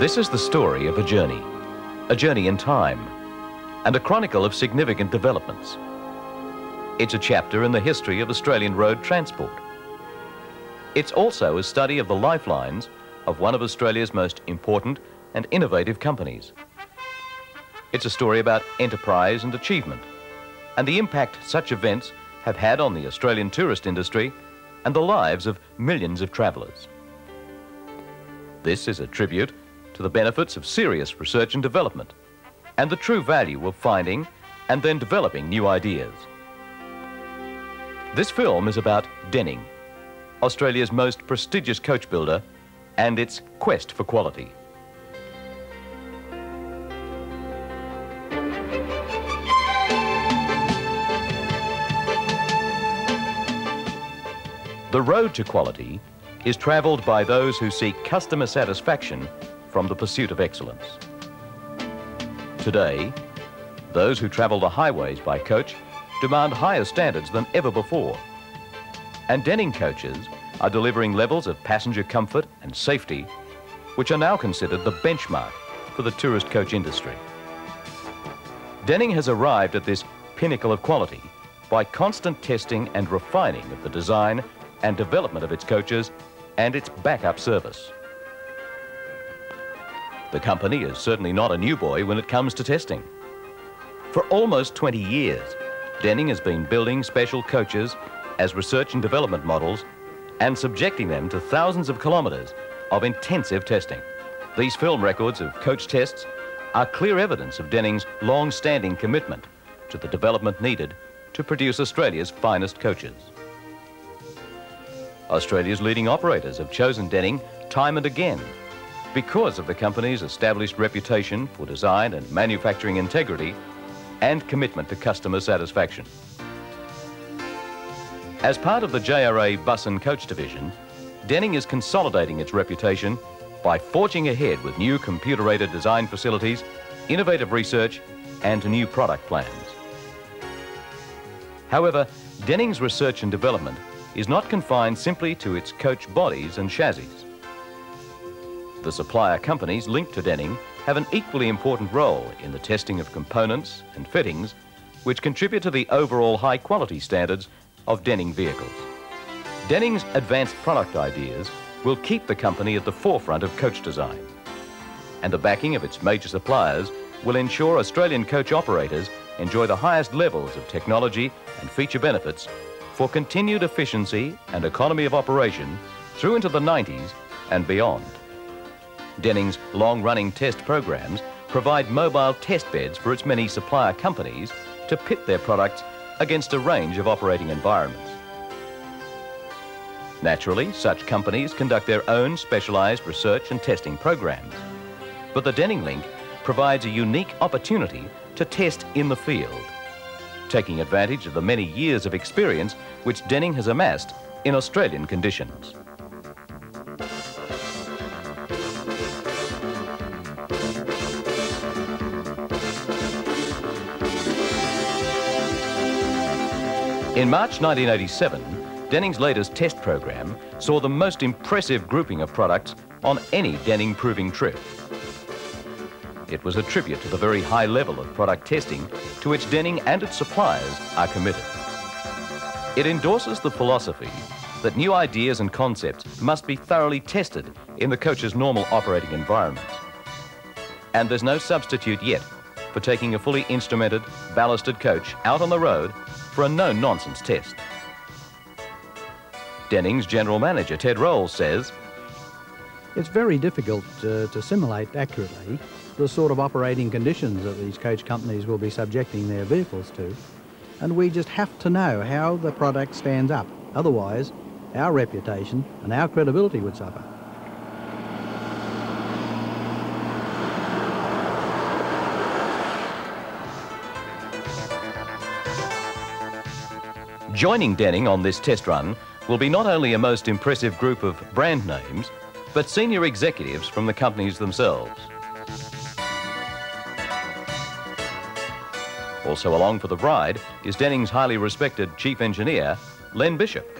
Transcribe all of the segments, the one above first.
This is the story of a journey, a journey in time, and a chronicle of significant developments. It's a chapter in the history of Australian road transport. It's also a study of the lifelines of one of Australia's most important and innovative companies. It's a story about enterprise and achievement, and the impact such events have had on the Australian tourist industry and the lives of millions of travellers. This is a tribute to the benefits of serious research and development and the true value of finding and then developing new ideas. This film is about Denning, Australia's most prestigious coach builder and its quest for quality. The road to quality is travelled by those who seek customer satisfaction from the pursuit of excellence. Today, those who travel the highways by coach demand higher standards than ever before. And Denning coaches are delivering levels of passenger comfort and safety which are now considered the benchmark for the tourist coach industry. Denning has arrived at this pinnacle of quality by constant testing and refining of the design and development of its coaches and its backup service. The company is certainly not a new boy when it comes to testing. For almost 20 years, Denning has been building special coaches as research and development models and subjecting them to thousands of kilometres of intensive testing. These film records of coach tests are clear evidence of Denning's long-standing commitment to the development needed to produce Australia's finest coaches. Australia's leading operators have chosen Denning time and again because of the company's established reputation for design and manufacturing integrity and commitment to customer satisfaction. As part of the JRA Bus and Coach Division, Denning is consolidating its reputation by forging ahead with new computer-aided design facilities, innovative research and new product plans. However, Denning's research and development is not confined simply to its coach bodies and chassis. The supplier companies linked to Denning have an equally important role in the testing of components and fittings which contribute to the overall high quality standards of Denning vehicles. Denning's advanced product ideas will keep the company at the forefront of coach design. And the backing of its major suppliers will ensure Australian coach operators enjoy the highest levels of technology and feature benefits for continued efficiency and economy of operation through into the 90s and beyond. Denning's long-running test programs provide mobile test beds for its many supplier companies to pit their products against a range of operating environments. Naturally, such companies conduct their own specialised research and testing programs. But the Denning Link provides a unique opportunity to test in the field taking advantage of the many years of experience which Denning has amassed in Australian conditions. In March 1987, Denning's latest test program saw the most impressive grouping of products on any Denning proving trip. It was a tribute to the very high level of product testing to which Denning and its suppliers are committed. It endorses the philosophy that new ideas and concepts must be thoroughly tested in the coach's normal operating environments. And there's no substitute yet for taking a fully instrumented, ballasted coach out on the road for a no-nonsense test. Denning's general manager, Ted Rolls, says, It's very difficult uh, to simulate accurately the sort of operating conditions that these coach companies will be subjecting their vehicles to. And we just have to know how the product stands up. Otherwise, our reputation and our credibility would suffer. Joining Denning on this test run will be not only a most impressive group of brand names, but senior executives from the companies themselves. Also along for the ride is Denning's highly respected chief engineer, Len Bishop.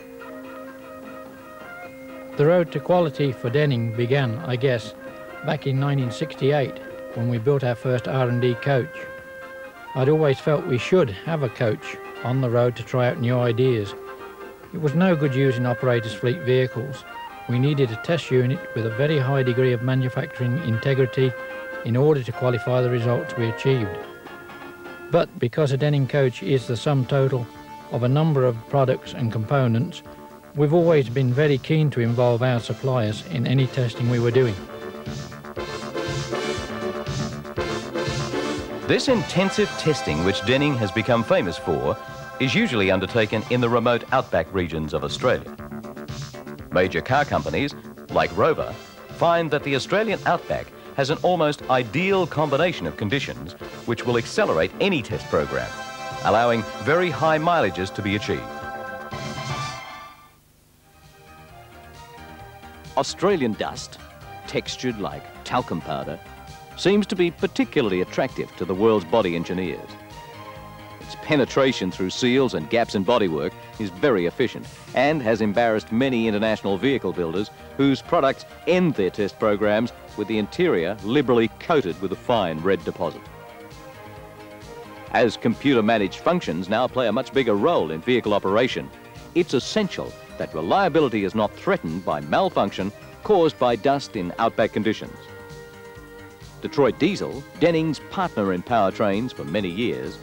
The road to quality for Denning began, I guess, back in 1968 when we built our first R&D coach. I'd always felt we should have a coach on the road to try out new ideas. It was no good using operators' fleet vehicles. We needed a test unit with a very high degree of manufacturing integrity in order to qualify the results we achieved. But because a Denning coach is the sum total of a number of products and components, we've always been very keen to involve our suppliers in any testing we were doing. This intensive testing which Denning has become famous for is usually undertaken in the remote outback regions of Australia. Major car companies, like Rover, find that the Australian outback has an almost ideal combination of conditions which will accelerate any test program, allowing very high mileages to be achieved. Australian dust, textured like talcum powder, seems to be particularly attractive to the world's body engineers. Its penetration through seals and gaps in bodywork is very efficient and has embarrassed many international vehicle builders whose products end their test programs with the interior liberally coated with a fine red deposit. As computer-managed functions now play a much bigger role in vehicle operation, it's essential that reliability is not threatened by malfunction caused by dust in outback conditions. Detroit Diesel, Denning's partner in powertrains for many years,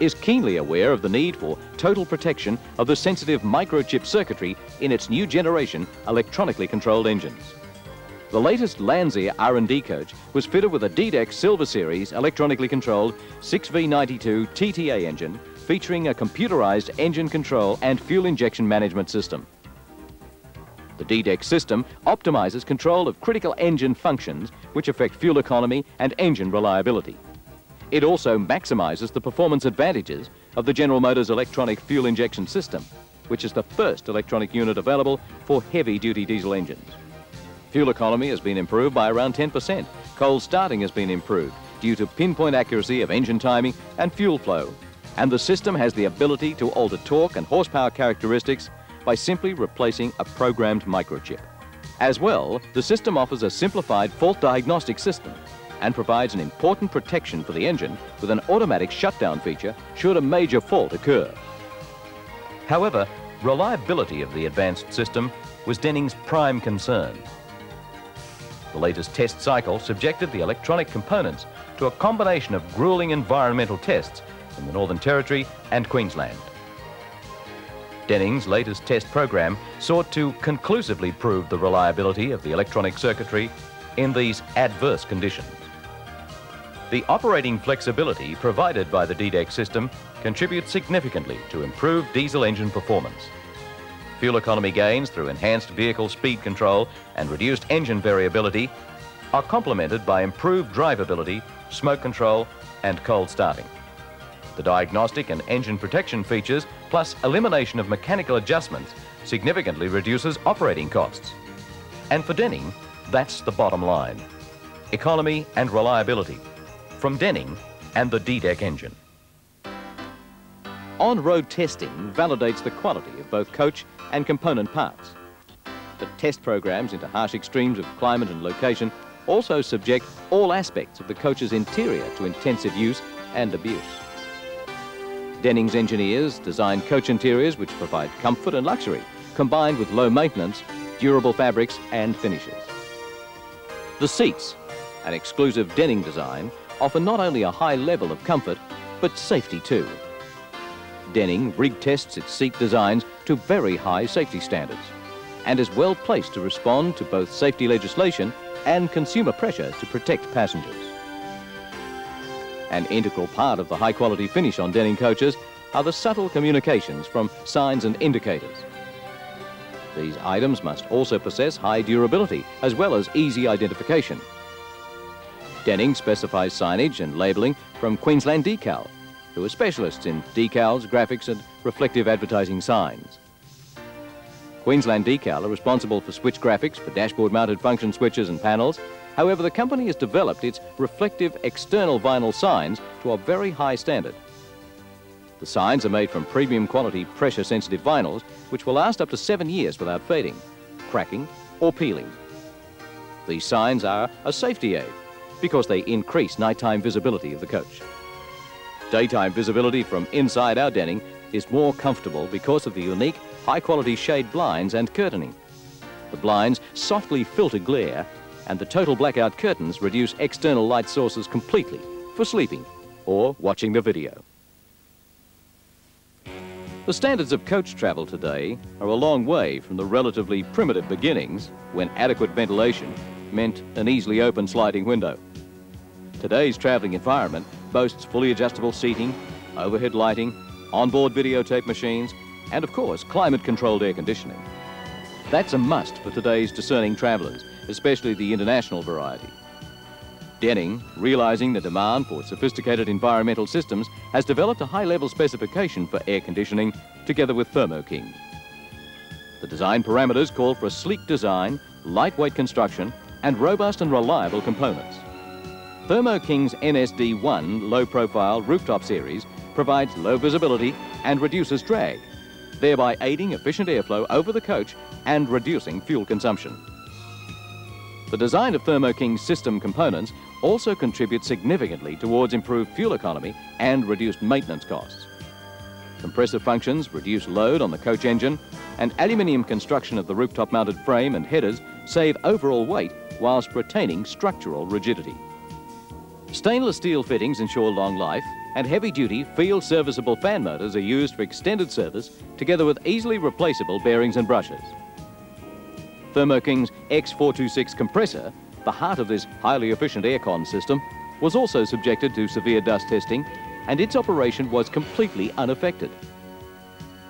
is keenly aware of the need for total protection of the sensitive microchip circuitry in its new generation electronically controlled engines. The latest Landseer R&D coach was fitted with a DDEC Silver Series electronically controlled 6V92 TTA engine featuring a computerized engine control and fuel injection management system. The DDEC system optimizes control of critical engine functions which affect fuel economy and engine reliability. It also maximizes the performance advantages of the General Motors electronic fuel injection system, which is the first electronic unit available for heavy-duty diesel engines. Fuel economy has been improved by around 10%. Cold starting has been improved due to pinpoint accuracy of engine timing and fuel flow. And the system has the ability to alter torque and horsepower characteristics by simply replacing a programmed microchip. As well, the system offers a simplified fault diagnostic system and provides an important protection for the engine with an automatic shutdown feature should a major fault occur. However, reliability of the advanced system was Denning's prime concern. The latest test cycle subjected the electronic components to a combination of grueling environmental tests in the Northern Territory and Queensland. Denning's latest test program sought to conclusively prove the reliability of the electronic circuitry in these adverse conditions. The operating flexibility provided by the DDEC system contributes significantly to improved diesel engine performance. Fuel economy gains through enhanced vehicle speed control and reduced engine variability are complemented by improved drivability, smoke control and cold starting. The diagnostic and engine protection features plus elimination of mechanical adjustments significantly reduces operating costs. And for Denning, that's the bottom line. Economy and reliability from Denning and the DDEC engine. On-road testing validates the quality of both coach and component parts. But test programs into harsh extremes of climate and location also subject all aspects of the coach's interior to intensive use and abuse. Denning's engineers design coach interiors which provide comfort and luxury, combined with low maintenance, durable fabrics and finishes. The seats, an exclusive Denning design, offer not only a high level of comfort, but safety too. Denning rig tests its seat designs to very high safety standards and is well placed to respond to both safety legislation and consumer pressure to protect passengers. An integral part of the high quality finish on Denning coaches are the subtle communications from signs and indicators. These items must also possess high durability as well as easy identification. Denning specifies signage and labelling from Queensland Decal, who are specialists in decals, graphics and reflective advertising signs. Queensland Decal are responsible for switch graphics for dashboard-mounted function switches and panels. However, the company has developed its reflective external vinyl signs to a very high standard. The signs are made from premium quality pressure-sensitive vinyls, which will last up to seven years without fading, cracking or peeling. These signs are a safety aid because they increase nighttime visibility of the coach. Daytime visibility from inside our denning is more comfortable because of the unique high-quality shade blinds and curtaining. The blinds softly filter glare and the total blackout curtains reduce external light sources completely for sleeping or watching the video. The standards of coach travel today are a long way from the relatively primitive beginnings when adequate ventilation meant an easily open sliding window. Today's travelling environment boasts fully adjustable seating, overhead lighting, onboard videotape machines, and of course, climate-controlled air conditioning. That's a must for today's discerning travellers, especially the international variety. Denning, realising the demand for sophisticated environmental systems, has developed a high-level specification for air conditioning together with Thermo King. The design parameters call for a sleek design, lightweight construction, and robust and reliable components. Thermo King's NSD1 low-profile rooftop series provides low visibility and reduces drag, thereby aiding efficient airflow over the coach and reducing fuel consumption. The design of Thermo King's system components also contributes significantly towards improved fuel economy and reduced maintenance costs. Compressor functions reduce load on the coach engine and aluminium construction of the rooftop mounted frame and headers save overall weight whilst retaining structural rigidity. Stainless steel fittings ensure long life and heavy-duty field serviceable fan motors are used for extended service together with easily replaceable bearings and brushes. Thermo King's X426 compressor, the heart of this highly efficient aircon system, was also subjected to severe dust testing and its operation was completely unaffected.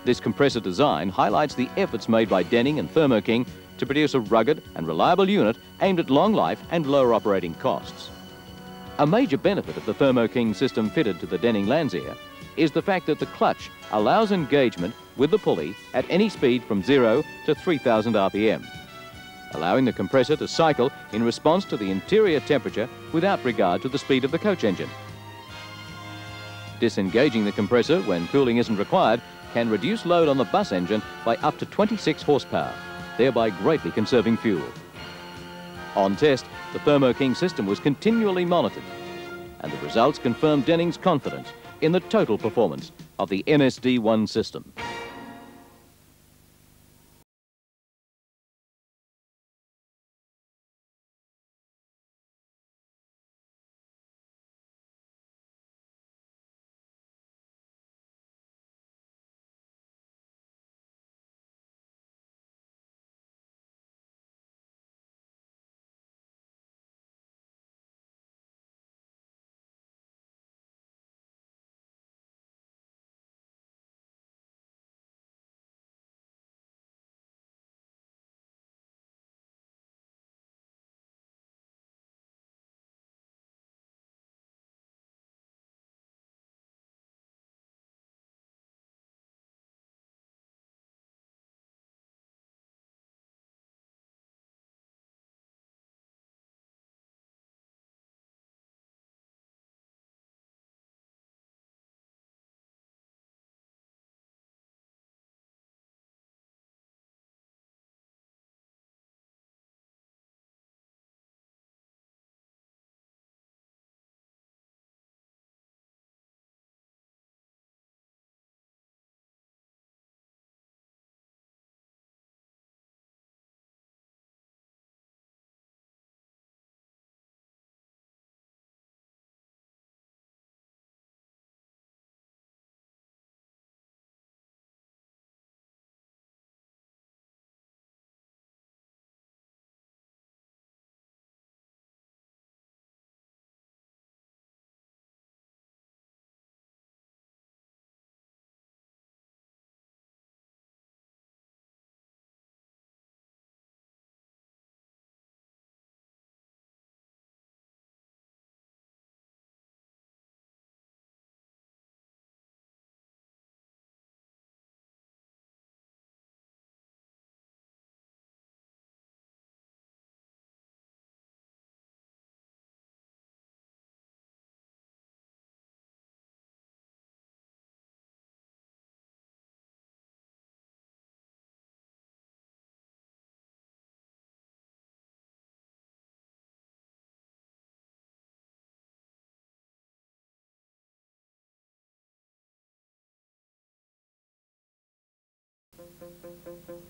This compressor design highlights the efforts made by Denning and Thermo King to produce a rugged and reliable unit aimed at long life and lower operating costs. A major benefit of the Thermo King system fitted to the Denning Landseer is the fact that the clutch allows engagement with the pulley at any speed from 0 to 3000 RPM allowing the compressor to cycle in response to the interior temperature without regard to the speed of the coach engine. Disengaging the compressor when cooling isn't required can reduce load on the bus engine by up to 26 horsepower, thereby greatly conserving fuel. On test, the Thermo King system was continually monitored, and the results confirmed Denning's confidence in the total performance of the NSD-1 system.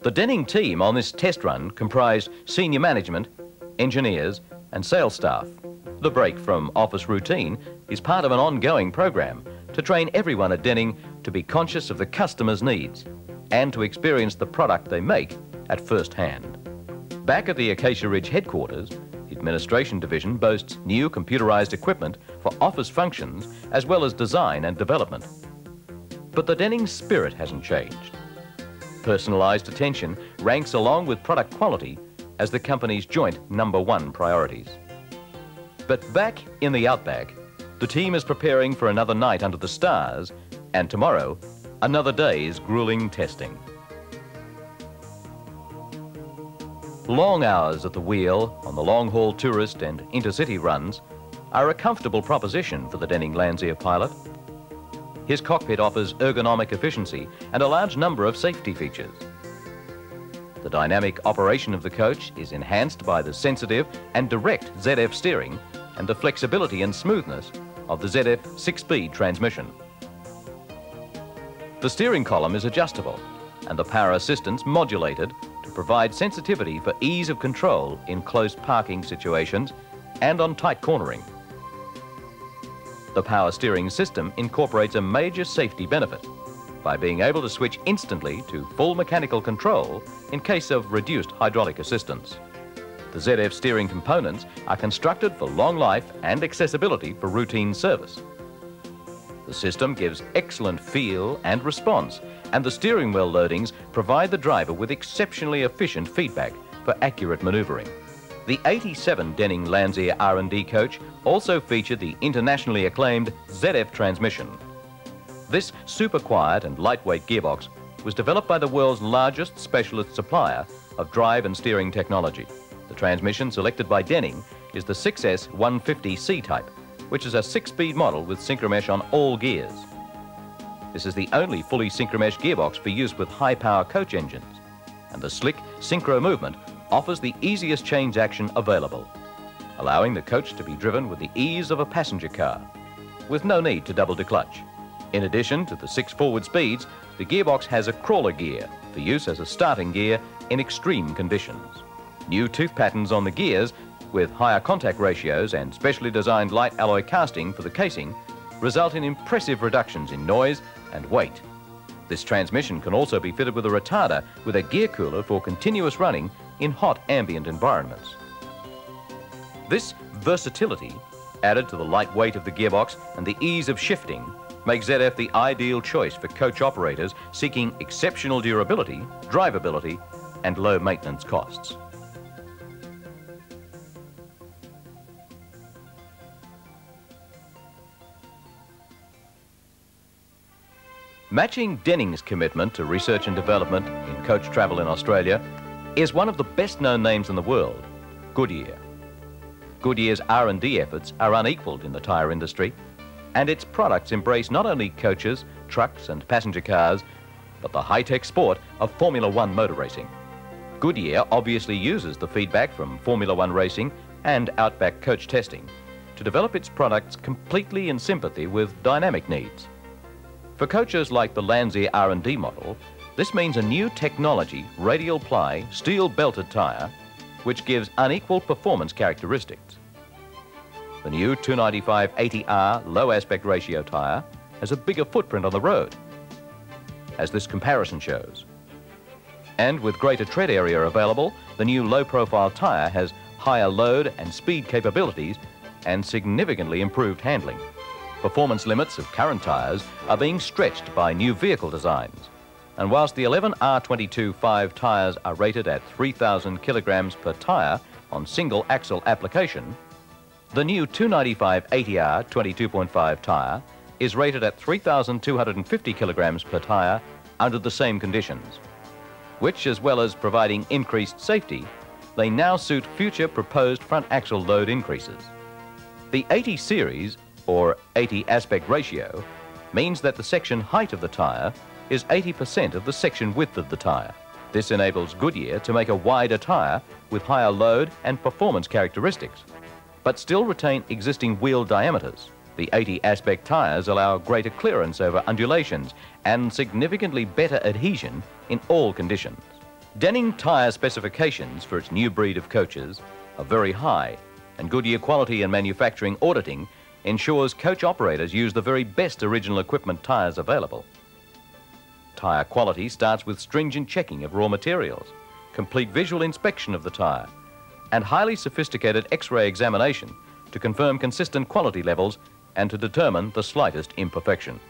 The Denning team on this test run comprised senior management, engineers and sales staff. The break from office routine is part of an ongoing program to train everyone at Denning to be conscious of the customer's needs and to experience the product they make at first hand. Back at the Acacia Ridge headquarters, the Administration Division boasts new computerized equipment for office functions as well as design and development. But the Denning spirit hasn't changed. Personalised attention ranks along with product quality as the company's joint number one priorities. But back in the outback, the team is preparing for another night under the stars and tomorrow, another day's grueling testing. Long hours at the wheel on the long-haul tourist and intercity runs are a comfortable proposition for the Denning Landseer pilot. His cockpit offers ergonomic efficiency and a large number of safety features. The dynamic operation of the coach is enhanced by the sensitive and direct ZF steering and the flexibility and smoothness of the ZF six-speed transmission. The steering column is adjustable and the power assistance modulated to provide sensitivity for ease of control in close parking situations and on tight cornering. The power steering system incorporates a major safety benefit by being able to switch instantly to full mechanical control in case of reduced hydraulic assistance. The ZF steering components are constructed for long life and accessibility for routine service. The system gives excellent feel and response, and the steering wheel loadings provide the driver with exceptionally efficient feedback for accurate manoeuvring. The 87 Denning Landseer R&D coach also featured the internationally acclaimed ZF transmission. This super quiet and lightweight gearbox was developed by the world's largest specialist supplier of drive and steering technology. The transmission selected by Denning is the 6S 150C type, which is a six-speed model with synchromesh on all gears. This is the only fully synchromesh gearbox for use with high-power coach engines, and the slick synchro movement offers the easiest change action available, allowing the coach to be driven with the ease of a passenger car, with no need to double declutch. In addition to the six forward speeds, the gearbox has a crawler gear for use as a starting gear in extreme conditions. New tooth patterns on the gears with higher contact ratios and specially designed light alloy casting for the casing result in impressive reductions in noise and weight. This transmission can also be fitted with a retarder with a gear cooler for continuous running in hot ambient environments. This versatility, added to the light weight of the gearbox and the ease of shifting, makes ZF the ideal choice for coach operators seeking exceptional durability, drivability and low maintenance costs. Matching Denning's commitment to research and development in coach travel in Australia is one of the best-known names in the world, Goodyear. Goodyear's R&D efforts are unequaled in the tyre industry, and its products embrace not only coaches, trucks and passenger cars, but the high-tech sport of Formula One motor racing. Goodyear obviously uses the feedback from Formula One racing and Outback coach testing to develop its products completely in sympathy with dynamic needs. For coaches like the Landseer R&D model, this means a new technology radial ply steel belted tyre which gives unequal performance characteristics. The new 295-80R low aspect ratio tyre has a bigger footprint on the road, as this comparison shows. And with greater tread area available, the new low-profile tyre has higher load and speed capabilities and significantly improved handling. Performance limits of current tyres are being stretched by new vehicle designs. And whilst the 11 R22-5 tyres are rated at 3,000 kilograms per tyre on single axle application, the new 295-80R 22.5 tyre is rated at 3,250 kilograms per tyre under the same conditions, which, as well as providing increased safety, they now suit future proposed front axle load increases. The 80 series or 80 aspect ratio, means that the section height of the tyre is 80% of the section width of the tyre. This enables Goodyear to make a wider tyre with higher load and performance characteristics, but still retain existing wheel diameters. The 80 aspect tyres allow greater clearance over undulations and significantly better adhesion in all conditions. Denning tyre specifications for its new breed of coaches are very high and Goodyear quality and manufacturing auditing ensures coach operators use the very best original equipment tyres available. Tyre quality starts with stringent checking of raw materials, complete visual inspection of the tyre, and highly sophisticated X-ray examination to confirm consistent quality levels and to determine the slightest imperfection.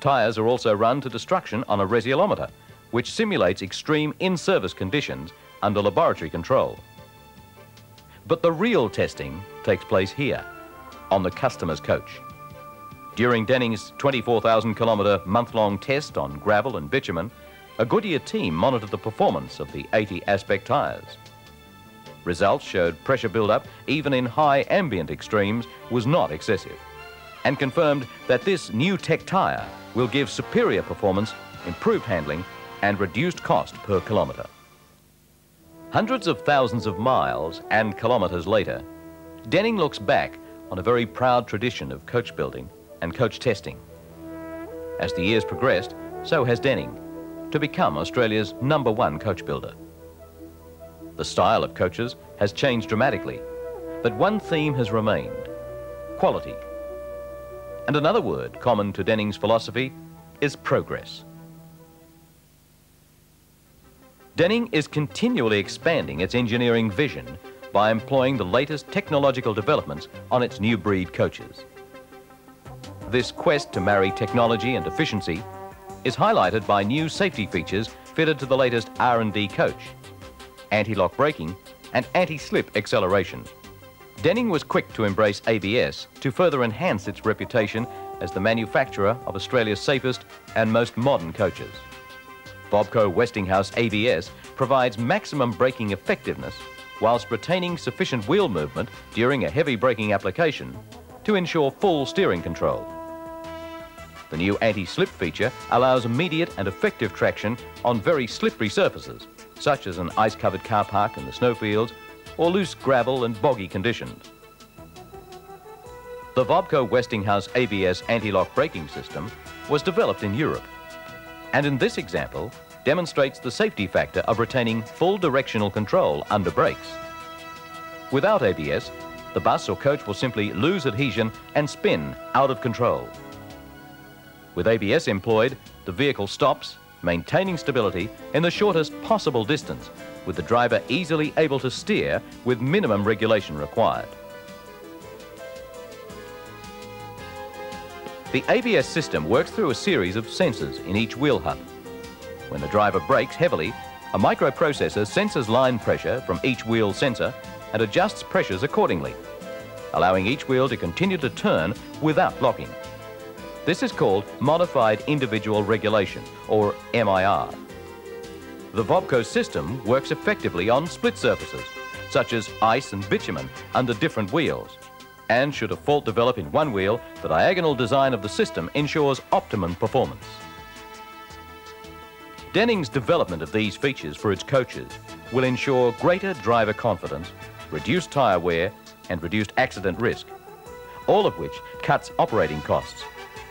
Tyres are also run to destruction on a resolometer, which simulates extreme in-service conditions under laboratory control. But the real testing takes place here, on the customer's coach. During Denning's 24,000 kilometre month-long test on gravel and bitumen, a Goodyear team monitored the performance of the 80 aspect tyres. Results showed pressure build-up, even in high ambient extremes, was not excessive, and confirmed that this new tech tyre will give superior performance, improved handling, and reduced cost per kilometre. Hundreds of thousands of miles and kilometres later, Denning looks back on a very proud tradition of coach building and coach testing. As the years progressed, so has Denning, to become Australia's number one coach builder. The style of coaches has changed dramatically, but one theme has remained, quality. And another word common to Denning's philosophy is progress. Denning is continually expanding its engineering vision by employing the latest technological developments on its new breed coaches. This quest to marry technology and efficiency is highlighted by new safety features fitted to the latest R&D coach, anti-lock braking and anti-slip acceleration. Denning was quick to embrace ABS to further enhance its reputation as the manufacturer of Australia's safest and most modern coaches. Wabco Westinghouse ABS provides maximum braking effectiveness whilst retaining sufficient wheel movement during a heavy braking application to ensure full steering control. The new anti-slip feature allows immediate and effective traction on very slippery surfaces, such as an ice-covered car park in the snowfields or loose gravel and boggy conditions. The Wabco Westinghouse ABS anti-lock braking system was developed in Europe and in this example demonstrates the safety factor of retaining full directional control under brakes. Without ABS, the bus or coach will simply lose adhesion and spin out of control. With ABS employed, the vehicle stops, maintaining stability in the shortest possible distance, with the driver easily able to steer with minimum regulation required. The ABS system works through a series of sensors in each wheel hub. When the driver brakes heavily, a microprocessor senses line pressure from each wheel sensor and adjusts pressures accordingly, allowing each wheel to continue to turn without locking. This is called Modified Individual Regulation, or MIR. The Wabco system works effectively on split surfaces, such as ice and bitumen under different wheels, and should a fault develop in one wheel, the diagonal design of the system ensures optimum performance. Denning's development of these features for its coaches will ensure greater driver confidence, reduced tyre wear and reduced accident risk, all of which cuts operating costs,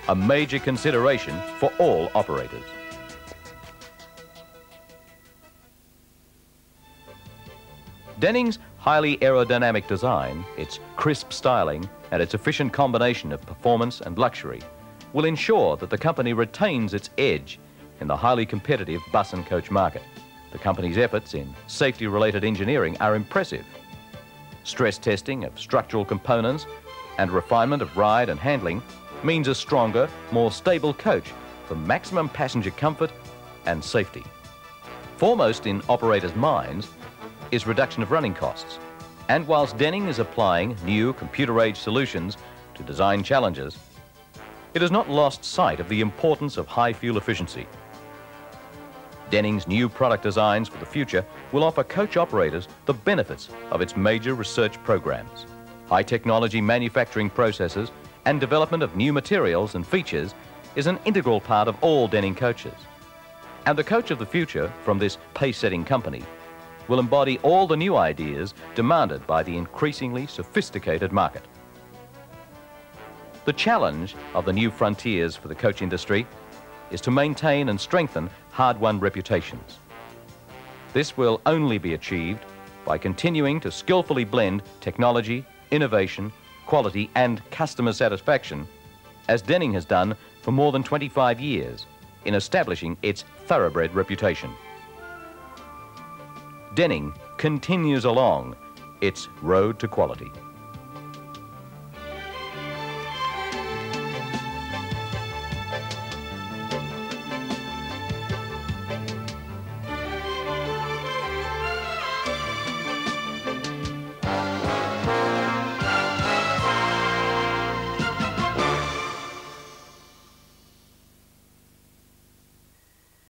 a major consideration for all operators. Denning's highly aerodynamic design, its crisp styling, and its efficient combination of performance and luxury will ensure that the company retains its edge in the highly competitive bus and coach market. The company's efforts in safety-related engineering are impressive. Stress testing of structural components and refinement of ride and handling means a stronger, more stable coach for maximum passenger comfort and safety. Foremost in operators' minds is reduction of running costs. And whilst Denning is applying new computer-age solutions to design challenges, it has not lost sight of the importance of high fuel efficiency. Denning's new product designs for the future will offer coach operators the benefits of its major research programs. High technology manufacturing processes and development of new materials and features is an integral part of all Denning coaches. And the coach of the future from this pace-setting company will embody all the new ideas demanded by the increasingly sophisticated market. The challenge of the new frontiers for the coach industry is to maintain and strengthen hard-won reputations. This will only be achieved by continuing to skillfully blend technology, innovation, quality and customer satisfaction, as Denning has done for more than 25 years in establishing its thoroughbred reputation. Denning continues along its road to quality.